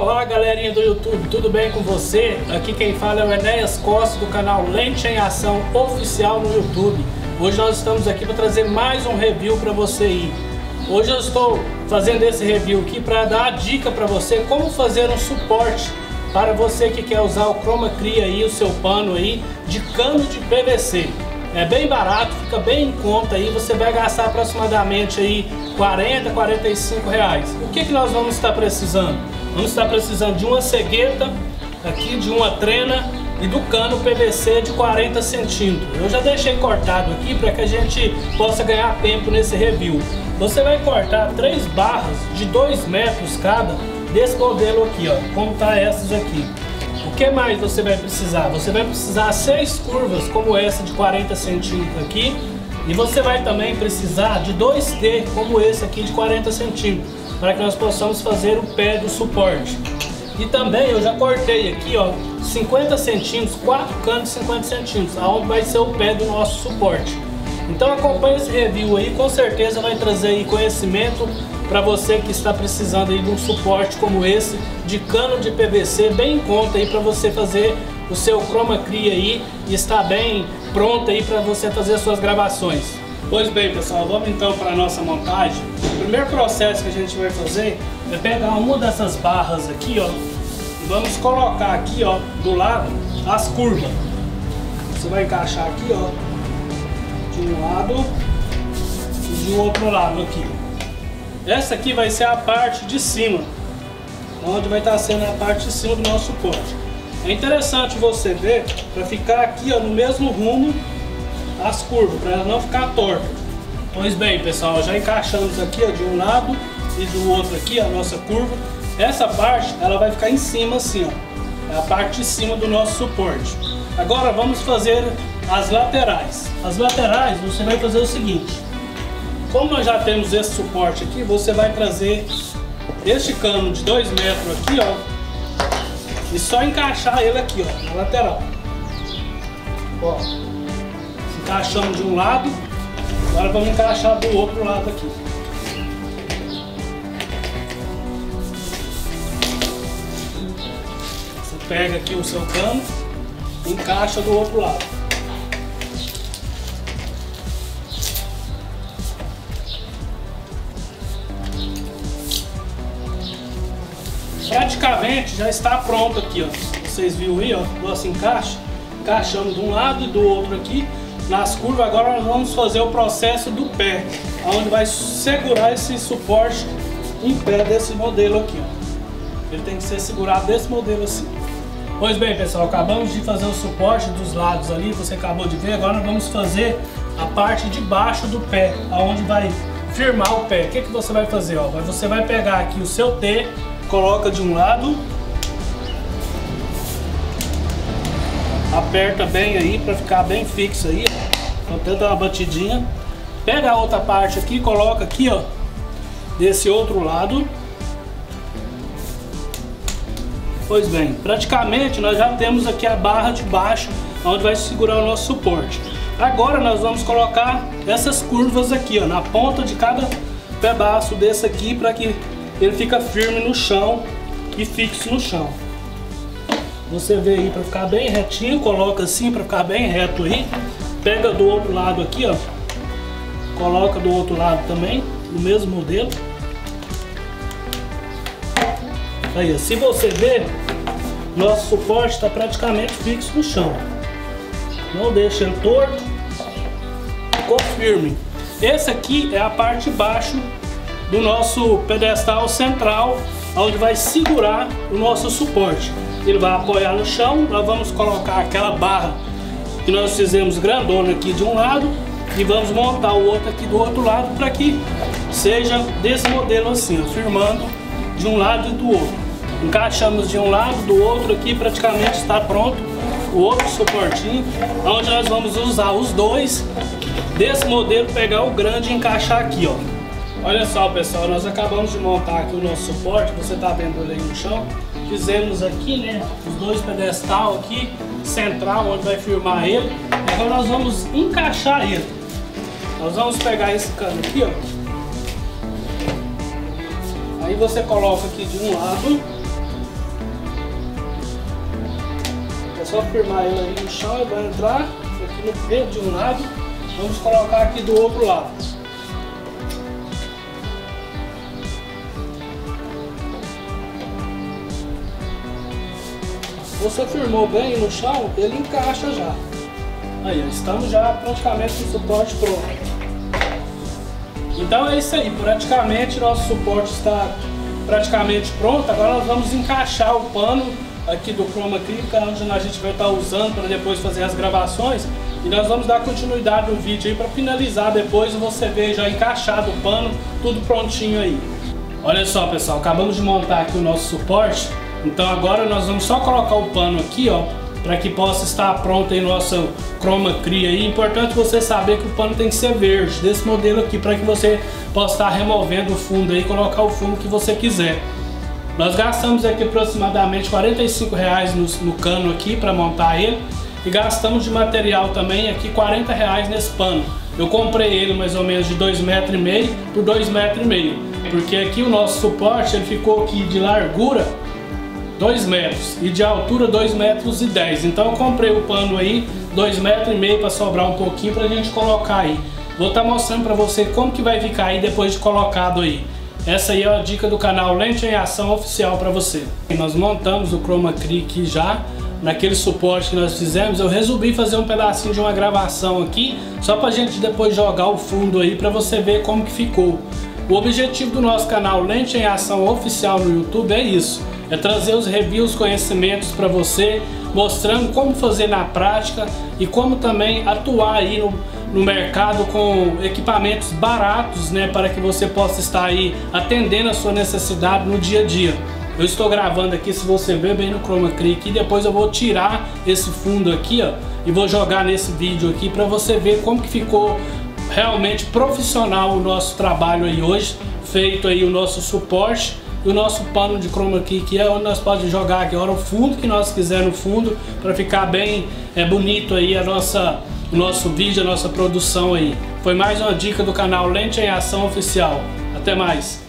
Olá galerinha do YouTube, tudo bem com você? Aqui quem fala é o Enéas Costa do canal Lente em Ação Oficial no YouTube. Hoje nós estamos aqui para trazer mais um review para você aí. Hoje eu estou fazendo esse review aqui para dar a dica para você como fazer um suporte para você que quer usar o Chroma Cria aí, o seu pano aí de cano de PVC. É bem barato, fica bem em conta aí, você vai gastar aproximadamente aí 40, 45 reais. O que, que nós vamos estar precisando? Vamos estar precisando de uma cegueta, aqui de uma trena e do cano PVC de 40 centímetros. Eu já deixei cortado aqui para que a gente possa ganhar tempo nesse review. Você vai cortar três barras de 2 metros cada desse modelo aqui, ó, como tá essas aqui. O que mais você vai precisar? Você vai precisar seis curvas como essa de 40 centímetros aqui e você vai também precisar de dois T como esse aqui de 40 centímetros para que nós possamos fazer o pé do suporte. E também eu já cortei aqui, ó, 50 centímetros, quatro cantos de 50 centímetros, aonde vai ser o pé do nosso suporte. Então acompanhe esse review aí, com certeza vai trazer aí conhecimento para você que está precisando aí de um suporte como esse, de cano de PVC, bem em conta aí para você fazer o seu chroma key aí e está bem pronto aí para você fazer as suas gravações. Pois bem pessoal, vamos então para a nossa montagem. O primeiro processo que a gente vai fazer é pegar uma dessas barras aqui, ó, e vamos colocar aqui, ó, do lado as curvas. Você vai encaixar aqui, ó, de um lado e de outro lado aqui. Essa aqui vai ser a parte de cima, onde vai estar sendo a parte de cima do nosso suporte. É interessante você ver para ficar aqui ó, no mesmo rumo as curvas, para ela não ficar torta. Pois bem, pessoal, já encaixamos aqui ó, de um lado e do outro aqui a nossa curva. Essa parte ela vai ficar em cima assim, ó. É a parte de cima do nosso suporte. Agora vamos fazer as laterais. As laterais você vai fazer o seguinte. Como nós já temos esse suporte aqui, você vai trazer este cano de 2 metros aqui, ó. E só encaixar ele aqui, ó, na lateral. Ó, encaixamos de um lado, agora vamos encaixar do outro lado aqui. Você pega aqui o seu cano encaixa do outro lado. Praticamente já está pronto aqui, ó. Vocês viram aí, ó, nosso encaixe. Encaixamos de um lado e do outro aqui nas curvas. Agora nós vamos fazer o processo do pé, onde vai segurar esse suporte em pé desse modelo aqui. Ó. Ele tem que ser segurado desse modelo assim. Pois bem, pessoal, acabamos de fazer o suporte dos lados ali, você acabou de ver. Agora nós vamos fazer a parte de baixo do pé, aonde vai firmar o pé. O que, que você vai fazer? Ó? Você vai pegar aqui o seu T, coloca de um lado aperta bem aí para ficar bem fixo aí, então tenta uma batidinha. Pega a outra parte aqui, coloca aqui, ó, desse outro lado. Pois bem, praticamente nós já temos aqui a barra de baixo, onde vai segurar o nosso suporte. Agora nós vamos colocar essas curvas aqui, ó, na ponta de cada pedaço desse aqui, para que ele fica firme no chão e fixo no chão. Você vê aí para ficar bem retinho, coloca assim para ficar bem reto aí. Pega do outro lado aqui, ó. Coloca do outro lado também, no mesmo modelo. Aí, se você ver, nosso suporte está praticamente fixo no chão. Não deixa ele torto. Ficou firme. Esse aqui é a parte de baixo do nosso pedestal central, onde vai segurar o nosso suporte ele vai apoiar no chão, nós vamos colocar aquela barra que nós fizemos grandona aqui de um lado e vamos montar o outro aqui do outro lado para que seja desse modelo assim, firmando de um lado e do outro. Encaixamos de um lado, do outro aqui praticamente está pronto o outro suportinho, onde nós vamos usar os dois desse modelo, pegar o grande e encaixar aqui, ó. Olha só pessoal, nós acabamos de montar aqui o nosso suporte, você está vendo ele aí no chão. Fizemos aqui, né, os dois pedestal aqui, central, onde vai firmar ele. Agora nós vamos encaixar ele. Nós vamos pegar esse cano aqui, ó. Aí você coloca aqui de um lado. É só firmar ele aí no chão, ele vai entrar aqui no peito de um lado. Vamos colocar aqui do outro lado. Você firmou bem no chão, ele encaixa já. Aí, estamos já praticamente com o suporte pronto. Então é isso aí, praticamente nosso suporte está praticamente pronto. Agora nós vamos encaixar o pano aqui do Chroma Key, que é onde a gente vai estar usando para depois fazer as gravações. E nós vamos dar continuidade no vídeo aí para finalizar depois você ver já encaixado o pano, tudo prontinho aí. Olha só pessoal, acabamos de montar aqui o nosso suporte. Então agora nós vamos só colocar o pano aqui, ó, para que possa estar pronto aí nosso chroma key aí. Importante você saber que o pano tem que ser verde, desse modelo aqui, para que você possa estar removendo o fundo aí colocar o fundo que você quiser. Nós gastamos aqui aproximadamente 45 reais no, no cano aqui para montar ele e gastamos de material também aqui 40 reais nesse pano. Eu comprei ele mais ou menos de 2,5 metros por 2,5 metros porque aqui o nosso suporte ele ficou aqui de largura 2 metros e de altura 2 metros e 10. Então eu comprei o pano aí 2 metros e meio para sobrar um pouquinho para a gente colocar aí. Vou estar tá mostrando para você como que vai ficar aí depois de colocado aí. Essa aí é a dica do canal Lente em Ação Oficial para você. Nós montamos o Chroma Key aqui já naquele suporte que nós fizemos. Eu resolvi fazer um pedacinho de uma gravação aqui só para a gente depois jogar o fundo aí para você ver como que ficou. O objetivo do nosso canal Lente em Ação Oficial no YouTube é isso é trazer os reviews, conhecimentos para você, mostrando como fazer na prática e como também atuar aí no, no mercado com equipamentos baratos, né, para que você possa estar aí atendendo a sua necessidade no dia a dia. Eu estou gravando aqui, se você ver bem no Chroma Key aqui, depois eu vou tirar esse fundo aqui, ó, e vou jogar nesse vídeo aqui para você ver como que ficou realmente profissional o nosso trabalho aí hoje, feito aí o nosso suporte e o nosso pano de chroma key, que é onde nós podemos jogar aqui agora o fundo que nós quiser no fundo, para ficar bem é, bonito aí a nossa, o nosso vídeo, a nossa produção aí. Foi mais uma dica do canal Lente em Ação Oficial. Até mais!